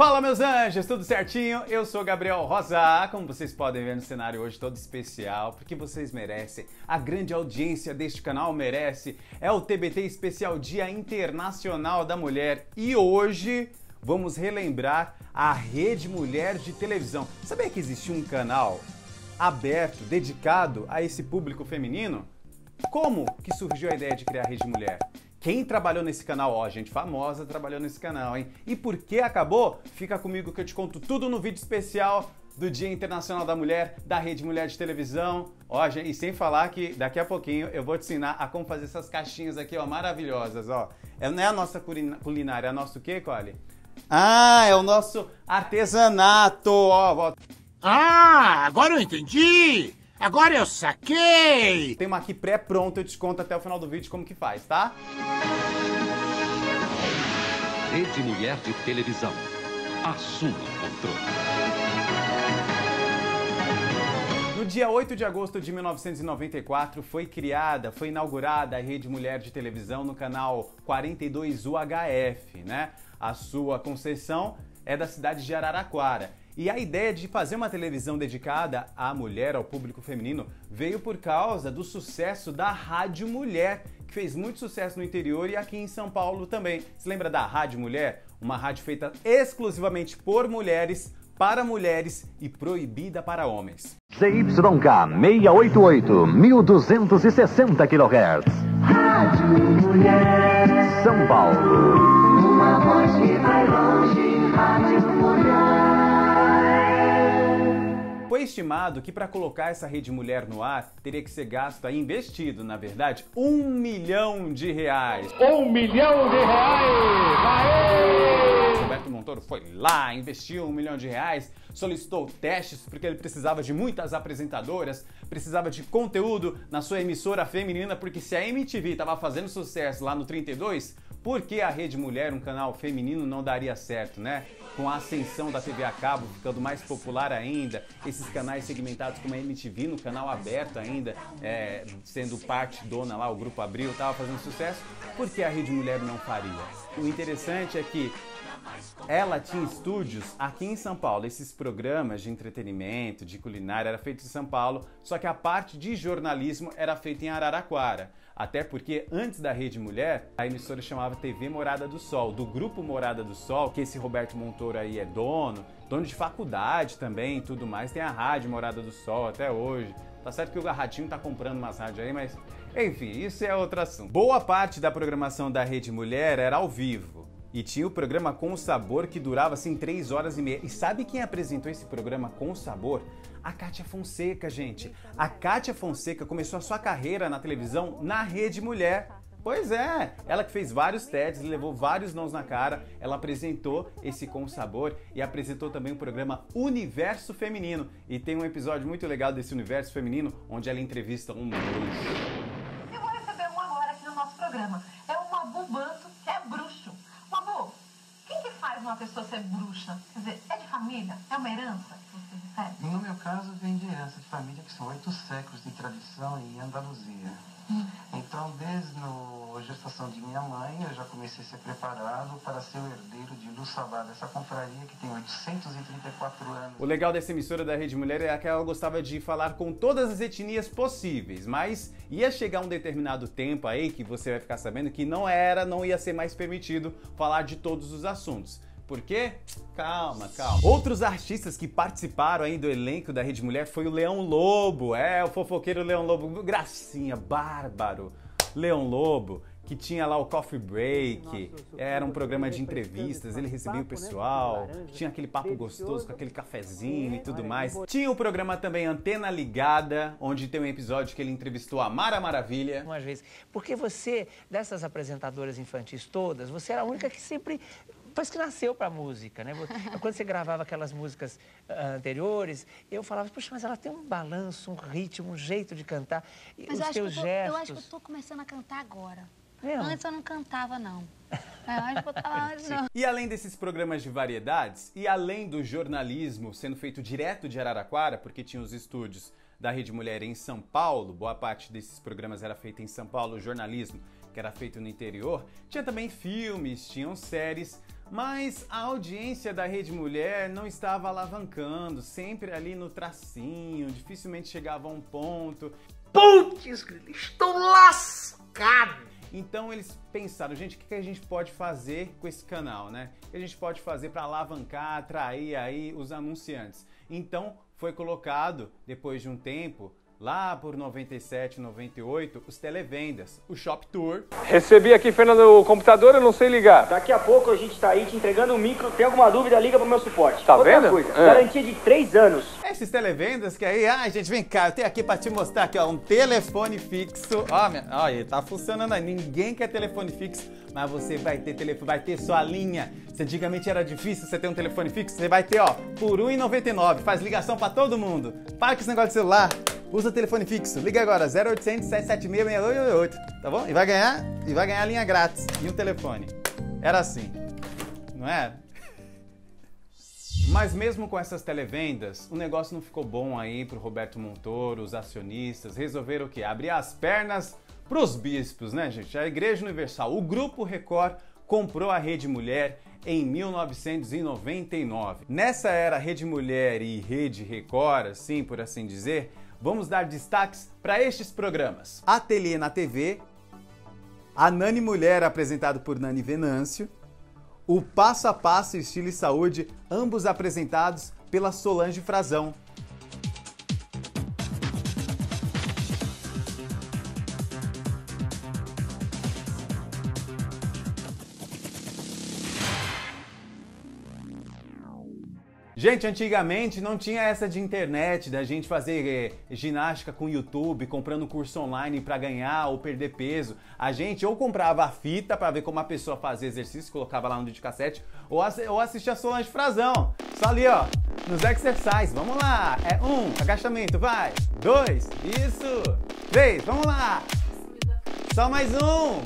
Fala meus anjos, tudo certinho? Eu sou Gabriel Rosa, como vocês podem ver no cenário hoje todo especial, porque vocês merecem, a grande audiência deste canal merece, é o TBT especial Dia Internacional da Mulher e hoje vamos relembrar a Rede Mulher de Televisão. Sabia que existia um canal aberto, dedicado a esse público feminino? Como que surgiu a ideia de criar a Rede Mulher? Quem trabalhou nesse canal? Ó, gente famosa trabalhou nesse canal, hein? E por que acabou? Fica comigo que eu te conto tudo no vídeo especial do Dia Internacional da Mulher, da Rede Mulher de Televisão. Ó, gente, e sem falar que daqui a pouquinho eu vou te ensinar a como fazer essas caixinhas aqui, ó, maravilhosas, ó. É, não é a nossa culinária, é a nosso o quê, Cole? Ah, é o nosso artesanato, ó. ó. Ah, agora eu entendi! Agora eu saquei! Tem uma aqui pré-pronta, eu te conto até o final do vídeo como que faz, tá? Rede Mulher de Televisão. Assuma o controle. No dia 8 de agosto de 1994 foi criada, foi inaugurada a Rede Mulher de Televisão no canal 42 UHF, né? A sua concessão é da cidade de Araraquara. E a ideia de fazer uma televisão dedicada à mulher, ao público feminino, veio por causa do sucesso da Rádio Mulher, que fez muito sucesso no interior e aqui em São Paulo também. Se lembra da Rádio Mulher? Uma rádio feita exclusivamente por mulheres, para mulheres e proibida para homens. ZYK 688, 1260 kHz. Rádio Mulher. São Paulo. Uma voz que vai longe. Rádio Mulher. Foi estimado que para colocar essa rede mulher no ar teria que ser gasto, aí, investido, na verdade, um milhão de reais. Um milhão de reais! Aê! Roberto Montoro foi lá, investiu um milhão de reais, solicitou testes porque ele precisava de muitas apresentadoras, precisava de conteúdo na sua emissora feminina, porque se a MTV estava fazendo sucesso lá no 32, por que a Rede Mulher, um canal feminino, não daria certo, né? Com a ascensão da TV a cabo ficando mais popular ainda, esses canais segmentados como a MTV, no canal aberto ainda, é, sendo parte dona lá, o Grupo Abril, estava fazendo sucesso, por que a Rede Mulher não faria? O interessante é que ela tinha estúdios aqui em São Paulo. Esses programas de entretenimento, de culinária, era feito em São Paulo, só que a parte de jornalismo era feita em Araraquara. Até porque antes da Rede Mulher, a emissora chamava TV Morada do Sol, do grupo Morada do Sol, que esse Roberto Montoro aí é dono, dono de faculdade também tudo mais. Tem a rádio Morada do Sol até hoje. Tá certo que o Garratinho tá comprando umas rádios aí, mas enfim, isso é outro assunto. Boa parte da programação da Rede Mulher era ao vivo. E tinha o programa Com Sabor que durava assim 3 horas e meia. E sabe quem apresentou esse programa Com Sabor? A Kátia Fonseca, gente. A Kátia Fonseca começou a sua carreira na televisão na Rede Mulher. Pois é, ela que fez vários TEDs, levou vários nãos na cara, ela apresentou esse Com Sabor e apresentou também o programa Universo Feminino. E tem um episódio muito legal desse Universo Feminino, onde ela entrevista um bruxo. Eu vou receber um agora aqui no nosso programa. É o Mabu Banto, que é bruxo. Mabu, quem que faz uma pessoa ser bruxa? Quer dizer, é de família? É uma herança que você recebe? No meu caso, vem de herança de família, que são oito séculos de tradição em Andaluzia. Então, desde a gestação de minha mãe, eu já comecei a ser preparado para ser o herdeiro de Luçabá, dessa confraria que tem 834 anos. O legal dessa emissora da Rede Mulher é que ela gostava de falar com todas as etnias possíveis, mas ia chegar um determinado tempo aí que você vai ficar sabendo que não era, não ia ser mais permitido falar de todos os assuntos. Por quê? Calma, calma. Outros artistas que participaram aí do elenco da Rede Mulher foi o Leão Lobo, é, o fofoqueiro Leão Lobo, gracinha, bárbaro. Leão Lobo, que tinha lá o Coffee Break, era um programa de entrevistas, ele recebia o pessoal, tinha aquele papo gostoso com aquele cafezinho e tudo mais. Tinha o programa também Antena Ligada, onde tem um episódio que ele entrevistou a Mara Maravilha. umas vezes. Porque você, dessas apresentadoras infantis todas, você era a única que sempre. Parece que nasceu para música, né? Quando você gravava aquelas músicas ah, anteriores, eu falava, puxa, mas ela tem um balanço, um ritmo, um jeito de cantar. E Mas os eu acho, que eu, teus tô, gestos. eu acho que eu tô começando a cantar agora. Mesmo? Antes eu não cantava, não. É, não. E além desses programas de variedades, e além do jornalismo sendo feito direto de Araraquara, porque tinha os estúdios da Rede Mulher em São Paulo, boa parte desses programas era feita em São Paulo, o jornalismo que era feito no interior, tinha também filmes, tinham séries, Mas a audiência da Rede Mulher não estava alavancando, sempre ali no tracinho, dificilmente chegava a um ponto. Putz, estou lascado! Então eles pensaram, gente, o que a gente pode fazer com esse canal, né? O que a gente pode fazer para alavancar, atrair aí os anunciantes? Então foi colocado, depois de um tempo, lá por 97, 98, os televendas, o Shop Tour. Recebi aqui, Fernando, o computador, eu não sei ligar. Daqui a pouco a gente tá aí te entregando um micro. Tem alguma dúvida, liga pro meu suporte. Tá Outra vendo? coisa, É. garantia de 3 anos. Esses televendas que aí, ai gente, vem cá, eu tenho aqui pra te mostrar aqui, ó, um telefone fixo. Ó, minha, ó, ele tá funcionando aí. Ninguém quer telefone fixo, mas você vai ter telefone, vai ter sua linha. Se antigamente era difícil você ter um telefone fixo, você vai ter, ó, por R$ 1,99. Faz ligação pra todo mundo. Para com esse negócio de celular. Usa telefone fixo. Liga agora, 0800 776 6888, tá bom? E vai ganhar, e vai ganhar linha grátis e um telefone. Era assim. Não é? Mas mesmo com essas televendas, o negócio não ficou bom aí pro Roberto Montoro, os acionistas resolveram o quê? Abrir as pernas pros bispos, né, gente? A Igreja Universal, o Grupo Record comprou a Rede Mulher em 1999. Nessa era Rede Mulher e Rede Record, assim por assim dizer, vamos dar destaques para estes programas. Ateliê na TV, a Nani Mulher apresentado por Nani Venâncio, o Passo a Passo Estilo e Saúde, ambos apresentados pela Solange Frazão. Gente, antigamente não tinha essa de internet, da gente fazer eh, ginástica com YouTube, comprando curso online para ganhar ou perder peso. A gente ou comprava a fita para ver como a pessoa fazia exercício, colocava lá no videocassete, ou, assi ou assistia a Solange Frazão. Só ali, ó, nos exercise. Vamos lá. É um, agachamento, vai. Dois, isso. Três, vamos lá. Só mais um.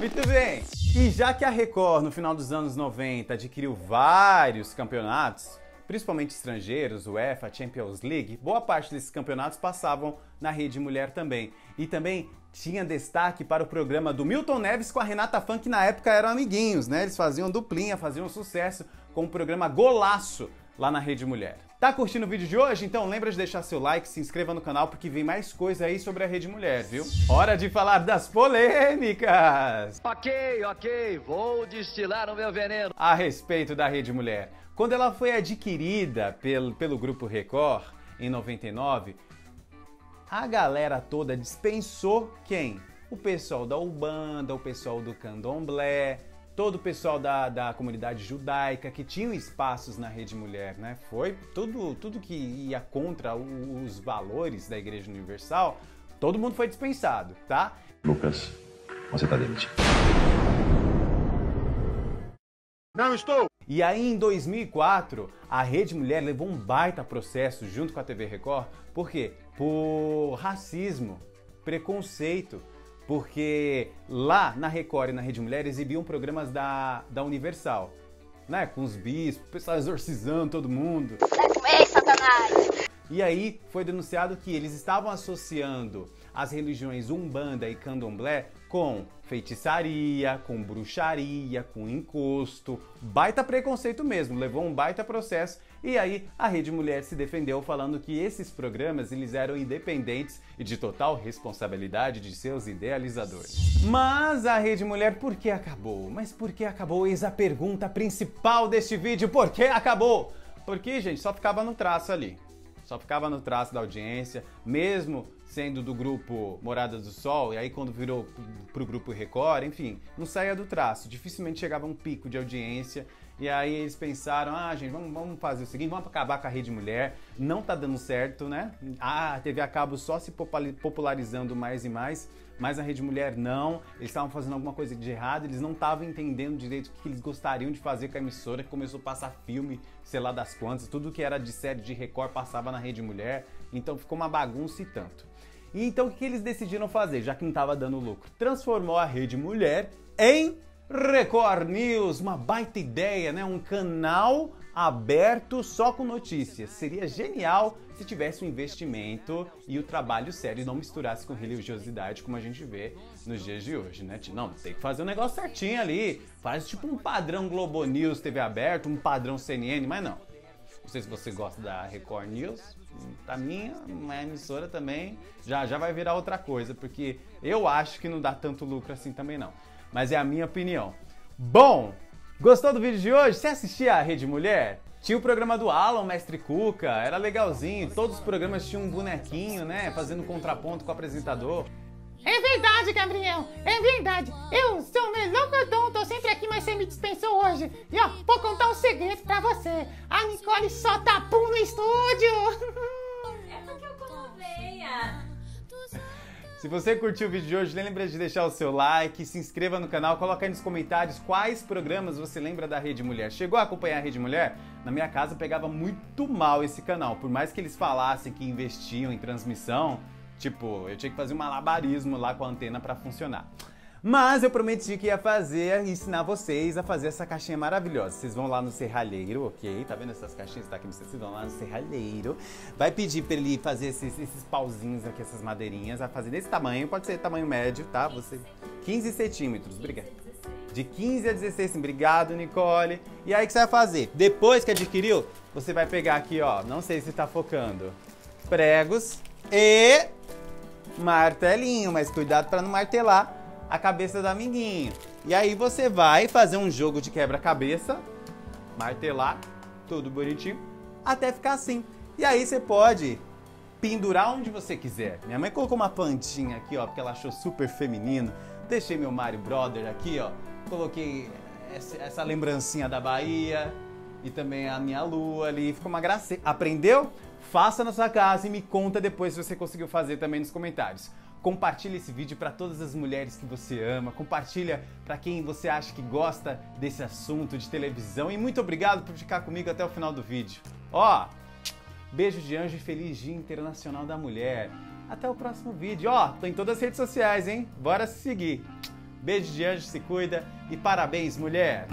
Muito bem. E já que a Record, no final dos anos 90, adquiriu vários campeonatos, principalmente estrangeiros, UEFA, Champions League, boa parte desses campeonatos passavam na Rede Mulher também. E também tinha destaque para o programa do Milton Neves com a Renata Fã, que na época eram amiguinhos, né? Eles faziam duplinha, faziam sucesso com o programa Golaço lá na Rede Mulher. Tá curtindo o vídeo de hoje? Então lembra de deixar seu like, se inscreva no canal porque vem mais coisa aí sobre a Rede Mulher, viu? Hora de falar das polêmicas! Ok, ok, vou destilar o meu veneno. A respeito da Rede Mulher. Quando ela foi adquirida pelo, pelo Grupo Record, em 99, a galera toda dispensou quem? O pessoal da Ubanda, o pessoal do Candomblé, todo o pessoal da, da comunidade judaica que tinham espaços na Rede Mulher, né? Foi tudo, tudo que ia contra os valores da Igreja Universal, todo mundo foi dispensado, tá? Lucas, você tá demitido. Não estou! E aí, em 2004, a Rede Mulher levou um baita processo junto com a TV Record. Por quê? Por racismo, preconceito. Porque lá na Record e na Rede Mulher exibiam programas da, da Universal. Né? Com os bispos, o pessoal exorcizando todo mundo. Ei, Satanás! E aí foi denunciado que eles estavam associando as religiões Umbanda e Candomblé com feitiçaria, com bruxaria, com encosto, baita preconceito mesmo, levou um baita processo e aí a Rede Mulher se defendeu falando que esses programas eles eram independentes e de total responsabilidade de seus idealizadores. Mas a Rede Mulher por que acabou? Mas por que acabou? Eis a pergunta principal deste vídeo, por que acabou? Porque, gente, só ficava no traço ali só ficava no traço da audiência, mesmo sendo do grupo Morada do Sol, e aí quando virou pro grupo Record, enfim, não saía do traço, dificilmente chegava um pico de audiência, e aí eles pensaram, ah, gente, vamos, vamos fazer o seguinte, vamos acabar com a Rede Mulher, não tá dando certo, né? Ah, a TV a cabo só se popula- popularizando mais e mais, mas a Rede Mulher não, eles estavam fazendo alguma coisa de errado, eles não estavam entendendo direito o que eles gostariam de fazer com a emissora, que começou a passar filme, sei lá das quantas, tudo que era de série de Record passava na Rede Mulher, então ficou uma bagunça e tanto. E então o que eles decidiram fazer, já que não estava dando lucro? Transformou a Rede Mulher em Record News, uma baita ideia, né? Um canal aberto só com notícias. Seria genial se tivesse um investimento e o trabalho sério não misturasse com religiosidade, como a gente vê nos dias de hoje, né? Não, tem que fazer um negócio certinho ali. Faz tipo um padrão Globo News TV aberto, um padrão CNN, mas não. Não sei se você gosta da Record News. A minha, uma emissora também, já, já vai virar outra coisa, porque eu acho que não dá tanto lucro assim também não. Mas é a minha opinião. Bom, gostou do vídeo de hoje? Você assistia a Rede Mulher? Tinha o programa do Alan, Mestre Cuca, era legalzinho. Todos os programas tinham um bonequinho, né? Fazendo contraponto com o apresentador. É verdade, Gabriel. É verdade. Eu sou o melocotão, tô sempre aqui, mas você me dispensou hoje. E ó, vou contar um segredo pra você. A Nicole só tá pum no estúdio. É porque eu como veia. Se você curtiu o vídeo de hoje, lembra de deixar o seu like, se inscreva no canal, coloca aí nos comentários quais programas você lembra da Rede Mulher. Chegou a acompanhar a Rede Mulher? Na minha casa pegava muito mal esse canal, por mais que eles falassem que investiam em transmissão, tipo, eu tinha que fazer um malabarismo lá com a antena para funcionar. Mas eu prometi que ia fazer ensinar vocês a fazer essa caixinha maravilhosa. Vocês vão lá no serralheiro, ok? Tá vendo essas caixinhas? Tá aqui, vocês vão lá no serralheiro. Vai pedir pra ele fazer esses, esses pauzinhos aqui, essas madeirinhas. Vai fazer desse tamanho, pode ser tamanho médio, tá? Você 15 centímetros, obrigado. De 15 a 16, obrigado, Nicole. E aí o que você vai fazer? Depois que adquiriu, você vai pegar aqui, ó, não sei se tá focando, pregos e martelinho, mas cuidado para não martelar a cabeça do amiguinho. E aí você vai fazer um jogo de quebra-cabeça, martelar, tudo bonitinho, até ficar assim. E aí você pode pendurar onde você quiser. Minha mãe colocou uma plantinha aqui, ó, porque ela achou super feminino. Deixei meu Mario Brother aqui, ó. Coloquei essa, lembrancinha da Bahia e também a minha lua ali. Ficou uma graça. Aprendeu? Faça na sua casa e me conta depois se você conseguiu fazer também nos comentários. Compartilhe esse vídeo para todas as mulheres que você ama, compartilha para quem você acha que gosta desse assunto de televisão e muito obrigado por ficar comigo até o final do vídeo. Ó, beijo de anjo e feliz Dia Internacional da Mulher. Até o próximo vídeo. Ó, tô em todas as redes sociais, hein? Bora se seguir. Beijo de anjo, se cuida e parabéns, mulher!